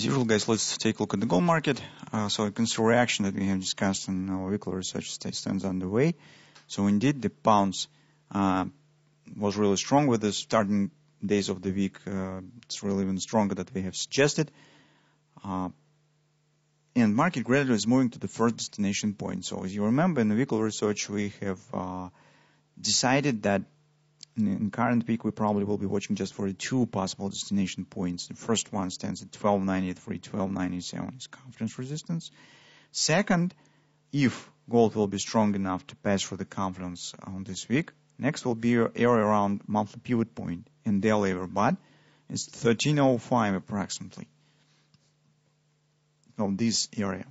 As usual, guys, let's take a look at the gold market. Uh, so a consider reaction that we have discussed in our weekly research stands underway. So indeed, the pounds uh, was really strong with the starting days of the week. Uh, it's really even stronger than we have suggested. Uh, and market gradually is moving to the first destination point. So as you remember in the weekly research, we have uh, decided that in current week, we probably will be watching just for two possible destination points. The first one stands at 1293, 1297 is confluence resistance. Second, if gold will be strong enough to pass through the confluence on this week, next will be area around monthly pivot point in daily but It's 1305 approximately. Of this area.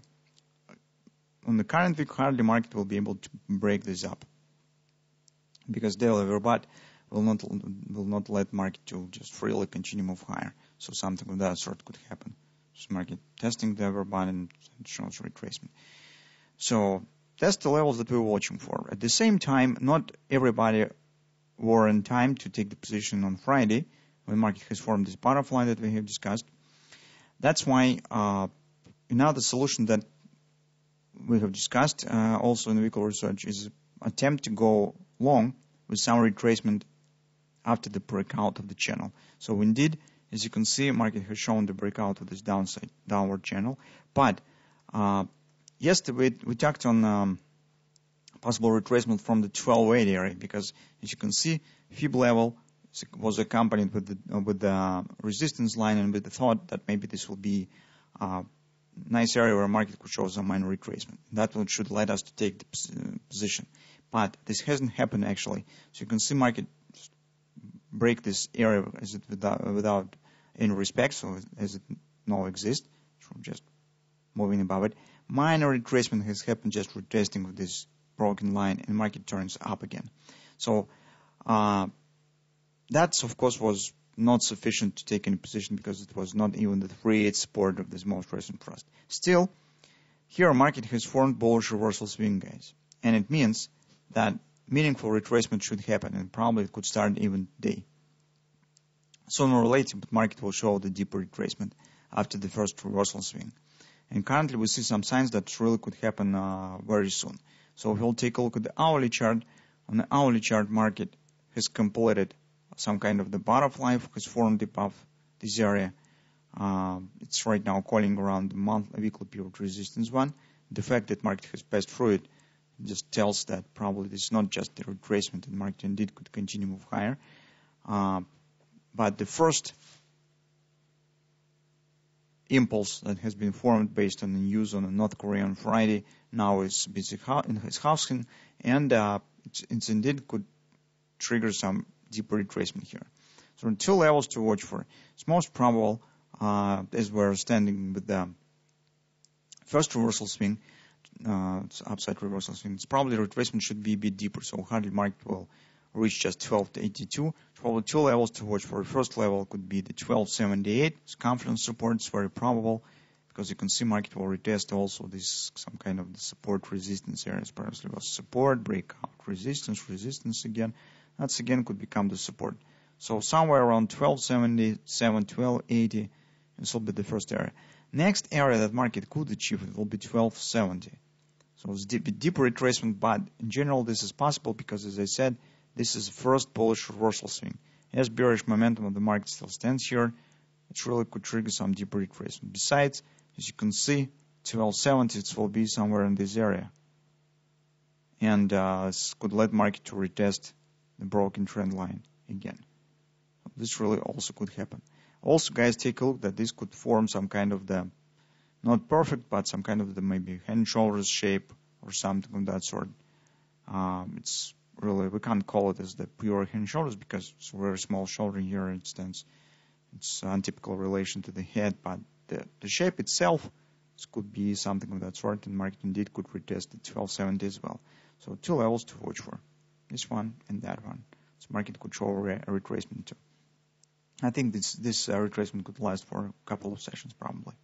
On the current week, hardly market will be able to break this up because daily overbought will not will not let market to just freely continue move higher. So something of that sort could happen. Just market testing the overbought and shows retracement. So that's the levels that we're watching for. At the same time, not everybody were in time to take the position on Friday when market has formed this butterfly that we have discussed. That's why uh, another solution that we have discussed uh, also in the weekly research is attempt to go long with some retracement after the breakout of the channel. So indeed, as you can see, market has shown the breakout of this downside downward channel. But uh, yesterday we, talked on um, possible retracement from the 1280 area because, as you can see, Fib level was accompanied with the uh, with the resistance line and with the thought that maybe this will be a uh, nice area where market could show some minor retracement. That should lead us to take the uh, position. But this hasn't happened actually. So you can see market break this area it without, without any respect, so as it no exist, from just moving above it. Minor retracement has happened just retesting of this broken line, and market turns up again. So uh, that, of course, was not sufficient to take any position because it was not even the three-eight support of this most recent thrust. Still, here market has formed bullish reversal swing, guys, and it means that meaningful retracement should happen, and probably it could start even today. Sooner or later, the market will show the deeper retracement after the first reversal swing. And currently, we see some signs that really could happen uh, very soon. So we'll take a look at the hourly chart. On the hourly chart, market has completed some kind of the butterfly has formed above this area. Uh, it's right now calling around the monthly weekly period resistance one. The fact that market has passed through it just tells that probably it's not just the retracement and market indeed could continue move higher. Uh, but the first impulse that has been formed based on the news on North Korea on Friday now is busy in his housing, and uh, it's, it's, indeed could trigger some deeper retracement here. So two levels to watch for. It's most probable uh, as we're standing with the first reversal swing uh, upside reversal swing. It's probably retracement should be a bit deeper, so hardly market will reach just 12 to 82. Probably two levels to watch for. The first level could be the 1278. It's confluence support. It's very probable because you can see market will retest also this some kind of the support resistance areas. Perhaps there was support, breakout, resistance, resistance again. That's again could become the support. So somewhere around 1277, 1280, this will be the first area. Next area that market could achieve it will be 1270. So it's deep, deeper retracement, but in general this is possible because, as I said, this is the first bullish reversal swing. As bearish momentum of the market still stands here, it really could trigger some deeper retracement. Besides, as you can see, 1270 it will be somewhere in this area. And uh, this could let market to retest the broken trend line again. This really also could happen. Also, guys, take a look that this could form some kind of the, not perfect, but some kind of the maybe head and shoulders shape or something of that sort. Um, it's really, we can't call it as the pure head and shoulders because it's a very small shoulder here, it stands It's untypical relation to the head, but the, the shape itself could be something of that sort, and market indeed could retest at 1270 as well. So two levels to watch for. This one and that one. So market could show a retracement too. I think this this uh, retracement could last for a couple of sessions probably.